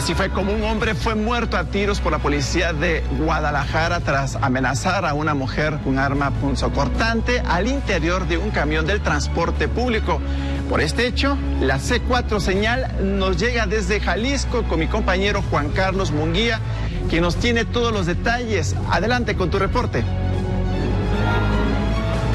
Así fue como un hombre fue muerto a tiros por la policía de Guadalajara tras amenazar a una mujer con arma punzocortante al interior de un camión del transporte público. Por este hecho, la C4 señal nos llega desde Jalisco con mi compañero Juan Carlos Munguía, que nos tiene todos los detalles. Adelante con tu reporte.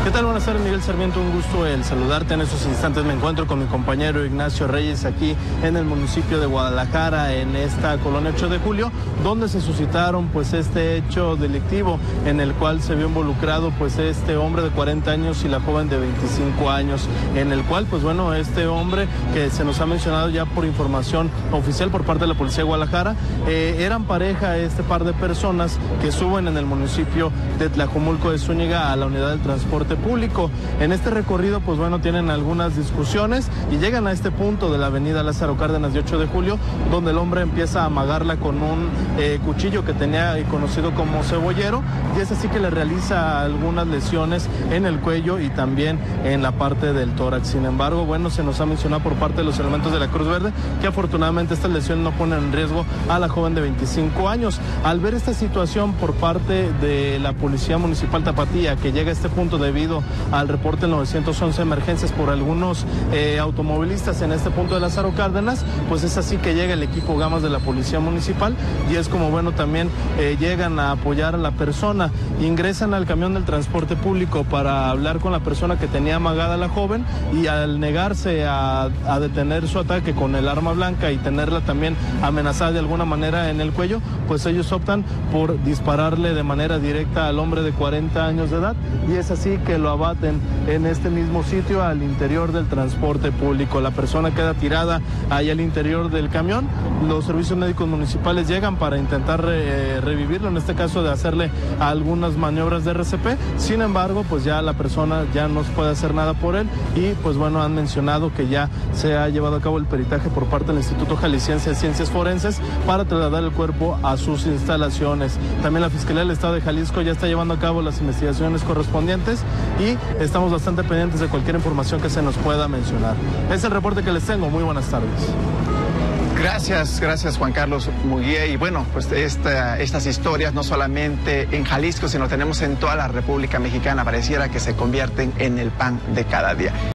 ¿Qué tal? Buenas tardes, Miguel Sarmiento. Un gusto el saludarte. En estos instantes me encuentro con mi compañero Ignacio Reyes aquí en el municipio de Guadalajara, en esta colonia 8 de julio, donde se suscitaron pues este hecho delictivo en el cual se vio involucrado pues este hombre de 40 años y la joven de 25 años, en el cual pues bueno, este hombre que se nos ha mencionado ya por información oficial por parte de la Policía de Guadalajara, eh, eran pareja este par de personas que suben en el municipio de Tlajomulco de Zúñiga a la unidad del transporte público. En este recorrido, pues bueno, tienen algunas discusiones y llegan a este punto de la avenida Lázaro Cárdenas de 8 de julio, donde el hombre empieza a amagarla con un eh, cuchillo que tenía conocido como cebollero y es así que le realiza algunas lesiones en el cuello y también en la parte del tórax. Sin embargo, bueno, se nos ha mencionado por parte de los elementos de la Cruz Verde que afortunadamente estas lesiones no ponen en riesgo a la joven de 25 años. Al ver esta situación por parte de la Policía Municipal Tapatía que llega a este punto al reporte 911 emergencias por algunos eh, automovilistas en este punto de Lázaro Cárdenas, pues es así que llega el equipo Gamas de la Policía Municipal y es como bueno también eh, llegan a apoyar a la persona, ingresan al camión del transporte público para hablar con la persona que tenía amagada a la joven y al negarse a detener su ataque con el arma blanca y tenerla también amenazada de alguna manera en el cuello, pues ellos optan por dispararle de manera directa al hombre de 40 años de edad y es así que lo abaten en este mismo sitio al interior del transporte público. La persona queda tirada ahí al interior del camión. Los servicios médicos municipales llegan para intentar eh, revivirlo, en este caso de hacerle algunas maniobras de RCP. Sin embargo, pues ya la persona ya no puede hacer nada por él y pues bueno, han mencionado que ya se ha llevado a cabo el peritaje por parte del Instituto Jalisciense de Ciencias Forenses para trasladar el cuerpo a sus instalaciones. También la Fiscalía del Estado de Jalisco ya está llevando a cabo las investigaciones correspondientes y estamos bastante pendientes de cualquier información que se nos pueda mencionar. Es el reporte que les tengo. Muy buenas tardes. Gracias, gracias Juan Carlos Muguía. Y bueno, pues esta, estas historias no solamente en Jalisco, sino tenemos en toda la República Mexicana, pareciera que se convierten en el pan de cada día.